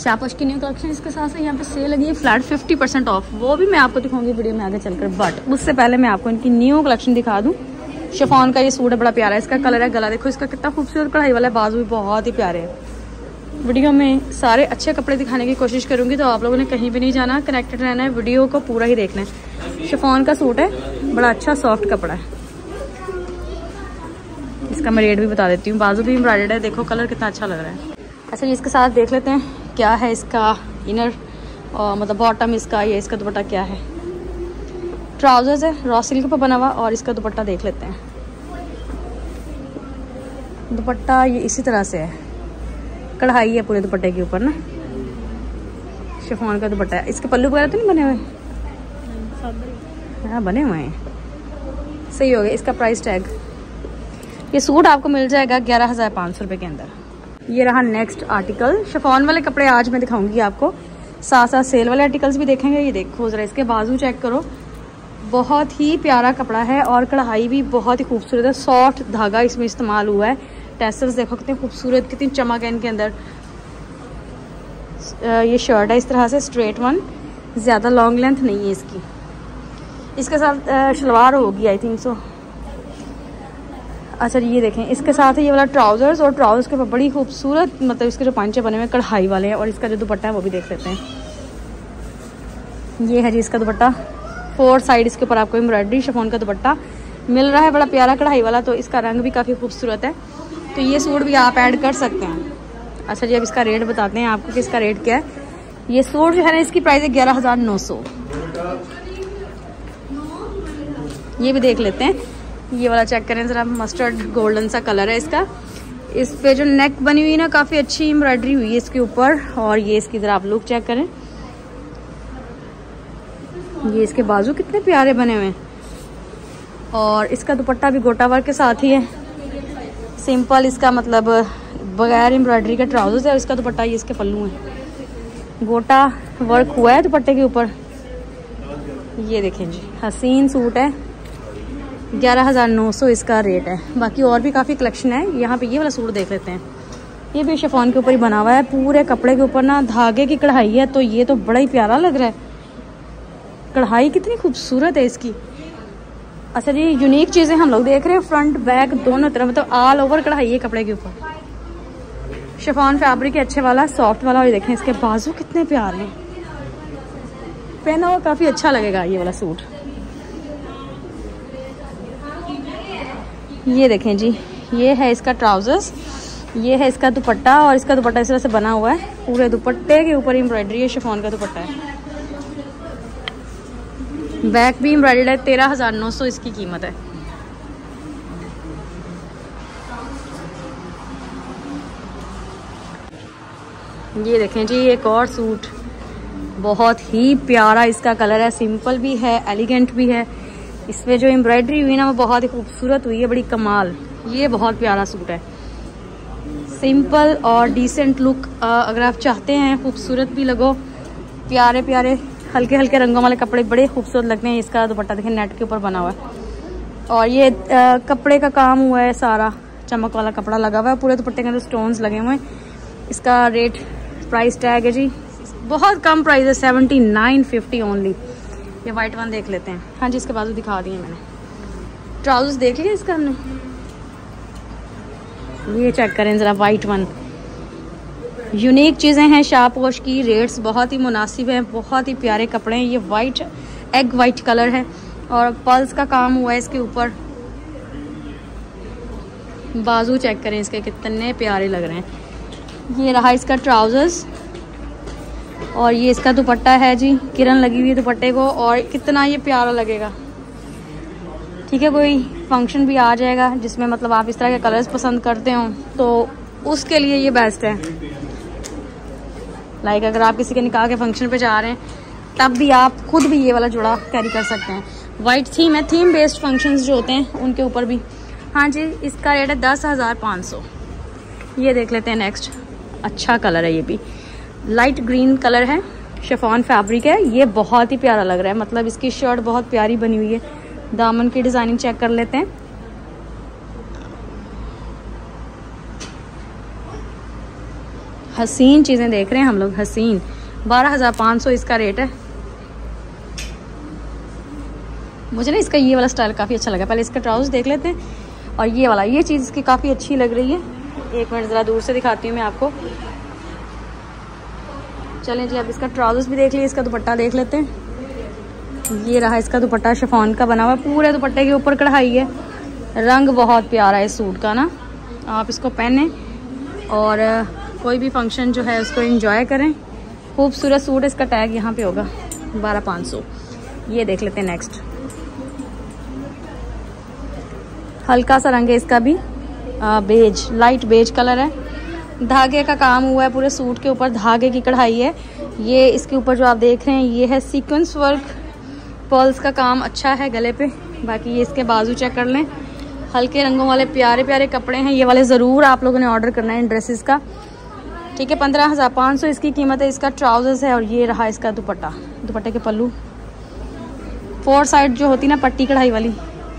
शापश की new collection इसके साथ साथ यहाँ पे सेल लगी है फ्लैट फिफ्टी परसेंट ऑफ़ वो भी मैं आपको दिखाऊँगी वीडियो में आगे चलकर बट उससे पहले मैं आपको इनकी न्यू कलेक्शन दिखा दूँ। शिफॉन का ये सूट है, बड़ा प्यारा है। इसका कलर है गला। देखो, इसका कितना खूबसूरत कढ़ाई वाला है। बाजू भी बहुत ही प्यारे है। वीडियो में सारे अच्छे कपड़े दिखाने की कोशिश करूँगी तो आप लोगों ने कहीं भी नहीं जाना। कनेक्टेड रहना है वीडियो को पूरा ही देखना है। शिफॉन का सूट है, बड़ा अच्छा सॉफ्ट कपड़ा है। इसका मैं रेट भी बता देती हूँ। बाजू भी एम्ब्रॉयड है। देखो कलर कितना अच्छा लग रहा है। अच्छा जी इसके साथ देख लेते हैं क्या है इसका इनर और मतलब बॉटम इसका ये इसका दुपट्टा क्या है। ट्राउजर्स है रॉ सिल्क पर बना हुआ और इसका दुपट्टा देख लेते हैं। दुपट्टा ये इसी तरह से है। कढ़ाई है पूरे दुपट्टे के ऊपर ना। शिफॉन का दुपट्टा है। इसके पल्लू वगैरह तो नहीं बने हुए? हाँ बने। हुए हैं। सही हो गया। इसका प्राइस टैग ये सूट आपको मिल जाएगा ग्यारह हज़ार पाँच सौ रुपये के अंदर। ये रहा नेक्स्ट आर्टिकल शिफॉन वाले कपड़े आज मैं दिखाऊँगी आपको। साथ साथ सेल वाले आर्टिकल्स भी देखेंगे। ये देखो, ज़रा इसके बाजू चेक करो। बहुत ही प्यारा कपड़ा है और कढ़ाई भी बहुत ही खूबसूरत है। सॉफ्ट धागा इसमें इस्तेमाल हुआ है। टेसल्स देखो कितने खूबसूरत, कितनी चमक है इनके अंदर। ये शर्ट है इस तरह से स्ट्रेट वन ज़्यादा लॉन्ग लेंथ नहीं है इसकी। इसके साथ शलवार होगी आई थिंक सो अच्छा ये देखें, इसके साथ है ये वाला ट्राउजर्स और ट्राउजर्स के ऊपर बड़ी खूबसूरत मतलब इसके जो पंचे बने हुए कढ़ाई वाले हैं, और इसका जो दुपट्टा है, वो भी देख लेते हैं। ये है जी इसका दुपट्टा। फोर साइड इसके ऊपर आपको एम्ब्रॉयडरी शफोन का दुपट्टा मिल रहा है, बड़ा प्यारा कढ़ाई वाला तो इसका रंग भी काफ़ी खूबसूरत है। तो ये सूट भी आप ऐड कर सकते हैं। अच्छा जी, अब इसका रेट बताते हैं आपको कि इसका रेट क्या है। ये सूट जो है ना, इसकी प्राइस है ग्यारह हज़ार नौ सौ। ये भी देख लेते हैं। ये वाला चेक करें, ज़रा मस्टर्ड गोल्डन सा कलर है इसका। इस पे जो नेक बनी हुई है ना, काफ़ी अच्छी एम्ब्रॉयडरी हुई है इसके ऊपर, और ये इसकी ज़रा आप लुक चेक करें। ये इसके बाजू कितने प्यारे बने हुए हैं। और इसका दुपट्टा भी गोटा वर्क के साथ ही है। सिंपल इसका मतलब बगैर एम्ब्रॉयडरी का ट्राउजर्स है, और इसका दुपट्टा ये इसके पल्लू है। गोटा वर्क हुआ है दुपट्टे के ऊपर। ये देखें जी, हसीन सूट है। ग्यारह हज़ार नौ सौ इसका रेट है। बाकी और भी काफ़ी कलेक्शन है। यहाँ पे ये वाला सूट देख लेते हैं। ये भी शेफॉन के ऊपर ही बना हुआ है। पूरे कपड़े के ऊपर ना धागे की कढ़ाई है तो ये तो बड़ा ही प्यारा लग रहा है। कढ़ाई कितनी खूबसूरत है इसकी। अच्छा जी यूनिक चीज़ें हम लोग देख रहे हैं। फ्रंट बैक दोनों तरफ़ मतलब ऑल ओवर कढ़ाई है कपड़े के ऊपर। शिफॉन फैब्रिक है, अच्छे वाला सॉफ्ट वाला, और देखें, इसके बाजू कितने प्यारे हैं। पहना हुआ काफ़ी अच्छा लगेगा ये वाला सूट। ये देखें जी, ये है इसका ट्राउजर्स ये है इसका दुपट्टा और इसका दुपट्टा इस तरह से बना हुआ है, पूरे दुपट्टे के ऊपर एम्ब्रॉयडरी है शिफॉन का दुपट्टा है। बैक भी एम्ब्रॉयड है, तेरह हज़ार नौ सौ इसकी कीमत है। ये देखें जी, एक और सूट, बहुत ही प्यारा इसका कलर है सिंपल भी है एलिगेंट भी है। इसमें जो एम्ब्रॉयडरी हुई ना वो बहुत ही खूबसूरत हुई है बड़ी कमाल। ये बहुत प्यारा सूट है। सिंपल और डिसेंट लुक अगर आप चाहते हैं खूबसूरत भी लगो प्यारे प्यारे हल्के हल्के रंगों वाले कपड़े बड़े खूबसूरत लगते हैं इसका दुपट्टा देखिए नेट के ऊपर बना हुआ है। और ये आ, कपड़े का काम हुआ है सारा चमक वाला कपड़ा लगा हुआ है पूरे दुपट्टे के अंदर स्टोन्स लगे हुए हैं। इसका रेट प्राइस टैग है जी बहुत कम प्राइस है सेवेंटी नाइन फिफ्टी ओनली ये वाइट वन देख लेते हैं। हाँ जी इसके बाजू दिखा दिए मैंने। ट्राउजर्स देख लिया इसका हमने? ये चेक करें ज़रा वाइट वन यूनिक चीज़ें हैं शाहपोश की रेट्स बहुत ही मुनासिब हैं बहुत ही प्यारे कपड़े हैं। ये वाइट एग वाइट कलर है और पल्स का काम हुआ है इसके ऊपर। बाजू चेक करें इसके कितने प्यारे लग रहे हैं। ये रहा इसका ट्राउज़र्स और ये इसका दुपट्टा है जी। किरण लगी हुई दुपट्टे को और कितना ये प्यारा लगेगा। ठीक है, कोई फ़ंक्शन भी आ जाएगा जिसमें मतलब आप इस तरह के कलर्स पसंद करते हो तो उसके लिए ये बेस्ट है। लाइक अगर आप किसी के निकाह के फ़ंक्शन पे जा रहे हैं, तब भी आप खुद भी ये वाला जोड़ा कैरी कर सकते हैं। वाइट थीम है थीम बेस्ड फ़ंक्शंस जो होते हैं, उनके ऊपर भी। हाँ जी, इसका रेट है दस हज़ार पाँच सौ। ये देख लेते हैं नेक्स्ट अच्छा कलर है ये भी। लाइट ग्रीन कलर है, शेफॉन फैब्रिक है। ये बहुत ही प्यारा लग रहा है मतलब इसकी शर्ट बहुत प्यारी बनी हुई है। दामन की डिज़ाइनिंग चेक कर लेते हैं। हसीन चीज़ें देख रहे हैं हम लोग, हसीन। बारह हज़ार पाँच सौ इसका रेट है। मुझे ना इसका ये वाला स्टाइल काफ़ी अच्छा लगा। पहले इसका ट्राउज़ देख लेते हैं। और ये वाला, ये चीज़ इसकी काफ़ी अच्छी लग रही है। एक मिनट ज़रा दूर से दिखाती हूँ मैं आपको। चलें जी अब इसका ट्राउजर्स भी देख लिए इसका दुपट्टा देख लेते हैं। ये रहा इसका दुपट्टा शिफॉन का बना हुआ पूरे दुपट्टे के ऊपर कढ़ाई है। रंग बहुत प्यारा है इस सूट का ना। आप इसको पहने और कोई भी फ़ंक्शन जो है उसको इंजॉय करें। खूबसूरत सूट इसका टैग यहाँ पे होगा बारह पाँच सौ। ये देख लेते हैं नेक्स्ट हल्का सा रंग है इसका भी। आ, बेज लाइट बेज कलर है। धागे का काम हुआ है, पूरे सूट के ऊपर धागे की कढ़ाई है। ये इसके ऊपर जो आप देख रहे हैं, ये है सीक्वेंस वर्क पर्ल्स का काम अच्छा है गले पे। बाकी ये इसके बाजू चेक कर लें। हल्के रंगों वाले प्यारे प्यारे कपड़े हैं। ये वाले ज़रूर आप लोगों ने ऑर्डर करना है इन ड्रेसेस का। ठीक है, पंद्रह हज़ार पाँच सौ। इसकी कीमत है, इसका ट्राउजर्स है और ये रहा इसका दुपट्टा। दुपट्टे के पल्लू। फोर साइड जो होती है ना, पट्टी कढ़ाई वाली।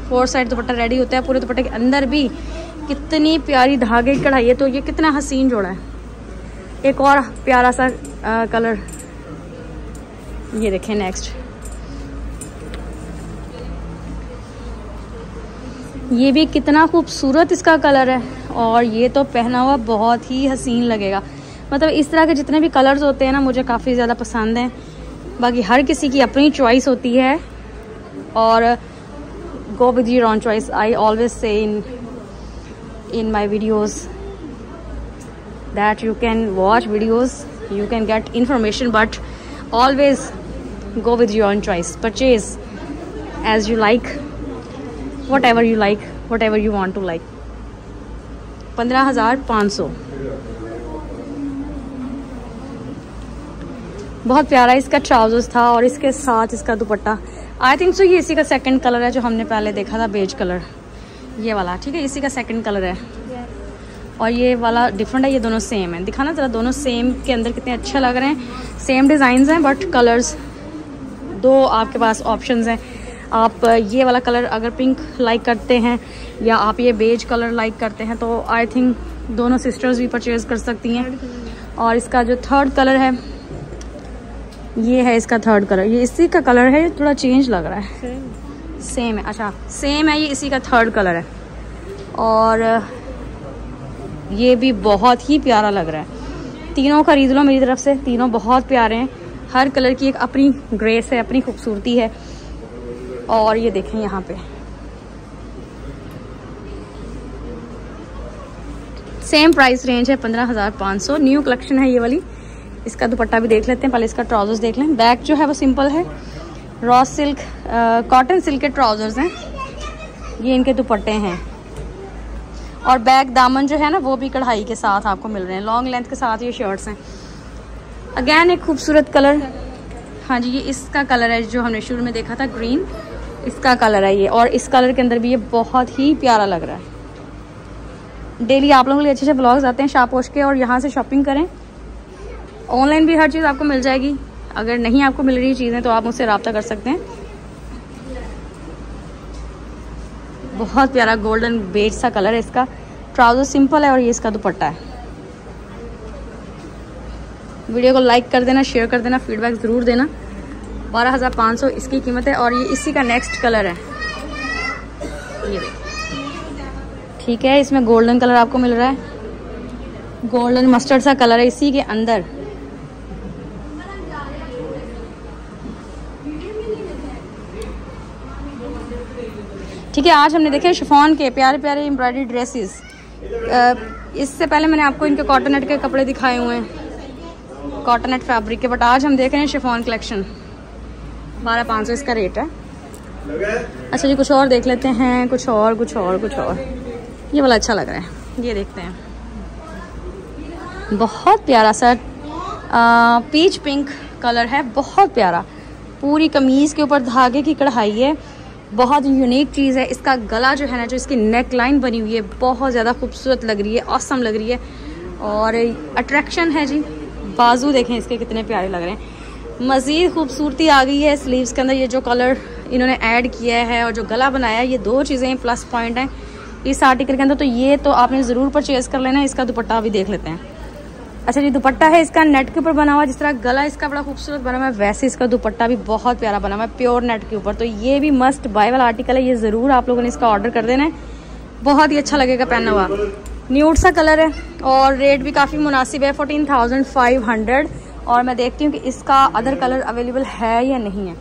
फोर साइड दुपट्टा रेडी होता है। पूरे दुपट्टे के अंदर भी कितनी प्यारी धागे की कढ़ाई है तो ये कितना हसीन जोड़ा है। एक और प्यारा सा आ, कलर। ये देखें नेक्स्ट ये भी कितना खूबसूरत इसका कलर है और ये तो पहना हुआ बहुत ही हसीन लगेगा। मतलब इस तरह के जितने भी कलर्स होते हैं ना मुझे काफ़ी ज़्यादा पसंद हैं। बाकी हर किसी की अपनी चॉइस होती है और go with your own choice I always say in in my videos that you can watch videos you can get information but always go with your own choice purchase as you like whatever you like whatever you want to like पंद्रह हज़ार पाँच सौ बहुत प्यारा इसका trousers था और इसके साथ इसका दुपट्टा आई थिंक सो ये इसी का सेकंड कलर है जो हमने पहले देखा था बेज कलर ये वाला, ठीक है? इसी का सेकंड कलर है। और ये वाला डिफरेंट है, ये दोनों सेम है। दिखाना ज़रा, दोनों सेम के अंदर कितने अच्छे लग रहे हैं। सेम डिज़ाइन हैं बट कलर्स दो आपके पास ऑप्शंस हैं। आप ये वाला कलर अगर पिंक लाइक करते हैं, या आप ये बेज कलर लाइक करते हैं तो आई थिंक दोनों सिस्टर्स भी परचेज़ कर सकती हैं। और इसका जो थर्ड कलर है, ये है इसका थर्ड कलर ये इसी का कलर है थोड़ा चेंज लग रहा है। सेम है। अच्छा सेम है, ये इसी का थर्ड कलर है। और, ये भी बहुत ही प्यारा लग रहा है। तीनों खरीद लो मेरी तरफ़ से। तीनों बहुत प्यारे हैं। हर कलर की एक अपनी ग्रेस है, अपनी खूबसूरती है। और ये देखें यहाँ पे। सेम प्राइस रेंज है, पंद्रह हज़ार पाँच सौ। न्यू कलेक्शन है ये वाली। इसका दुपट्टा भी देख लेते हैं। पहले इसका ट्राउजर्स देख लें। बैक जो है वो सिंपल है। रॉ सिल्क कॉटन सिल्क के ट्राउजर्स हैं। ये इनके दुपट्टे हैं। और बैक दामन जो है ना, वो भी कढ़ाई के साथ आपको मिल रहे हैं। लॉन्ग लेंथ के साथ ये शर्ट्स हैं। अगैन एक खूबसूरत कलर हाँ जी, ये इसका कलर है जो हमने शुरू में देखा था ग्रीन इसका कलर है ये। और इस कलर के अंदर भी ये बहुत ही प्यारा लग रहा है। डेली आप लोगों के लिए अच्छे अच्छे ब्लॉग्स आते हैं शापोश के, और यहाँ से शॉपिंग करें। ऑनलाइन भी हर चीज़ आपको मिल जाएगी। अगर नहीं आपको मिल रही चीज़ें तो आप मुझसे रबता कर सकते हैं। बहुत प्यारा गोल्डन बेज सा कलर है इसका। ट्राउज़र सिंपल है और ये इसका दुपट्टा है। वीडियो को लाइक कर देना शेयर कर देना फीडबैक ज़रूर देना। बारह हज़ार पाँच सौ इसकी कीमत है और ये इसी का नेक्स्ट कलर है। ये ठीक है, इसमें गोल्डन कलर आपको मिल रहा है। गोल्डन मस्टर्ड सा कलर है इसी के अंदर। ठीक है, आज हमने देखे शिफॉन के प्यारे प्यारे एम्ब्रॉयडरी ड्रेसेस इससे पहले मैंने आपको इनके कॉटन के कपड़े दिखाए हुए हैं कॉटन फैब्रिक के बट आज हम देख रहे हैं शिफॉन कलेक्शन बारह पाँच सौ इसका रेट है। अच्छा जी, कुछ और देख लेते हैं, कुछ और कुछ और कुछ और। ये वाला अच्छा लग रहा है। ये देखते हैं। बहुत प्यारा सा पीच पिंक कलर है, बहुत प्यारा। पूरी कमीज़ के ऊपर धागे की कढ़ाई है। बहुत यूनिक चीज़ है। इसका गला जो है ना, जो इसकी नेक लाइन बनी हुई है, बहुत ज़्यादा खूबसूरत लग रही है औसम लग रही है। और अट्रैक्शन है जी। बाजू देखें इसके कितने प्यारे लग रहे हैं। मज़ीद खूबसूरती आ गई है स्लीव्स के अंदर। ये जो कलर इन्होंने ऐड किया है और जो गला बनाया है, ये दो चीज़ें प्लस पॉइंट हैं। इस आर्टिकल के अंदर तो ये तो आपने ज़रूर परचेज़ कर लेना है, इसका दुपट्टा भी देख लेते हैं। अच्छा जी, दुपट्टा है इसका, नेट के ऊपर बना हुआ जिस तरह गला इसका बड़ा खूबसूरत बना हुआ है, वैसे इसका दुपट्टा भी बहुत प्यारा बना हुआ है, प्योर नेट के ऊपर। तो ये भी मस्ट बाय वाला आर्टिकल है, ये ज़रूर आप लोगों ने इसका ऑर्डर कर देना है। बहुत ही अच्छा लगेगा पहना हुआ। न्यूट सा कलर है और रेट भी काफ़ी मुनासिब है फोर्टीन थाउज़ेंड फाइव हंड्रेड और मैं देखती हूँ कि इसका अदर कलर अवेलेबल है या नहीं है।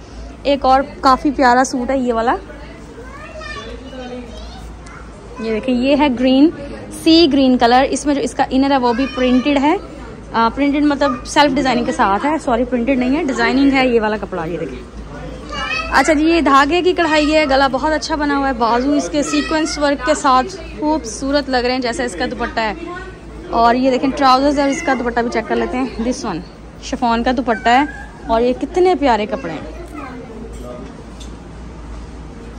एक और काफ़ी प्यारा सूट है, ये वाला। ये देखिए ये है ग्रीन सी ग्रीन कलर इसमें जो इसका इनर है, वो भी प्रिंटेड है। प्रिंटेड मतलब सेल्फ डिज़ाइनिंग के साथ है सॉरी प्रिंटेड नहीं है डिज़ाइनिंग है ये वाला कपड़ा, ये देखें। अच्छा जी, ये धागे की कढ़ाई है, गला बहुत अच्छा बना हुआ है, बाजू इसके सीक्वेंस वर्क के साथ खूबसूरत लग रहे हैं, जैसा इसका दुपट्टा है। और ये देखें ट्राउजर्स और इसका दुपट्टा भी चेक कर लेते हैं। दिस वन शिफॉन का दुपट्टा है, और ये कितने प्यारे कपड़े हैं।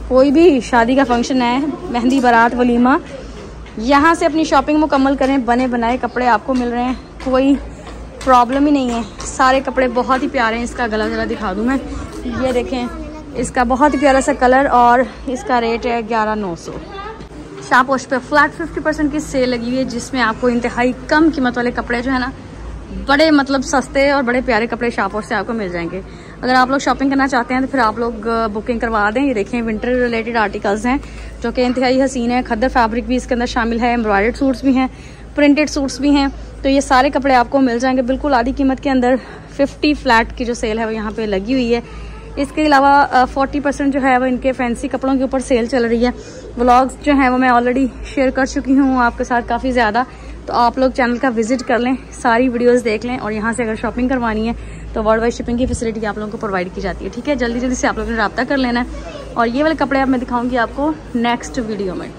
कोई भी शादी का फ़ंक्शन है, मेहंदी, बारात, वलीमा, यहाँ से अपनी शॉपिंग मुकम्मल करें बने बनाए कपड़े आपको मिल रहे हैं। कोई प्रॉब्लम ही नहीं है। सारे कपड़े बहुत ही प्यारे हैं, इसका गला जरा दिखा दूँ मैं। ये देखें, इसका बहुत ही प्यारा सा कलर और इसका रेट है ग्यारह नौ सौ। शाहपोश पे फ्लैट फिफ्टी परसेंट की सेल लगी हुई है, जिसमें आपको इंतहाई कम कीमत वाले कपड़े जो है ना, बड़े मतलब सस्ते और बड़े प्यारे कपड़े शाहपोश से आपको मिल जाएँगे। अगर आप लोग शॉपिंग करना चाहते हैं तो फिर आप लोग बुकिंग करवा दें। ये देखें विंटर रिलेटेड आर्टिकल्स हैं, जो कि इंतहाई हसीन है। खद्दर फैब्रिक भी इसके अंदर शामिल है एम्ब्रॉयड सूट्स भी हैं। प्रिंटेड सूट्स भी हैं तो ये सारे कपड़े आपको मिल जाएँगे। बिल्कुल आधी कीमत के अंदर फिफ्टी फ्लैट की जो सेल है, वो यहाँ पे लगी हुई है। इसके अलावा फोर्टी परसेंट जो है, वो इनके फैंसी कपड़ों के ऊपर सेल चल रही है। व्लॉग्स जो हैं, वो मैं ऑलरेडी शेयर कर चुकी हूँ आपके साथ काफ़ी ज़्यादा। तो आप लोग चैनल का विज़िट कर लें, सारी वीडियोस देख लें, और यहाँ से अगर शॉपिंग करवानी है तो वर्ल्ड वाइड शिपिंग की फैसिलिटी आप लोगों को प्रोवाइड की जाती है, ठीक है? जल्दी जल्दी से आप लोगों ने रब्ता कर लेना है। और ये वाले कपड़े अब मैं दिखाऊँगी आपको नेक्स्ट वीडियो में।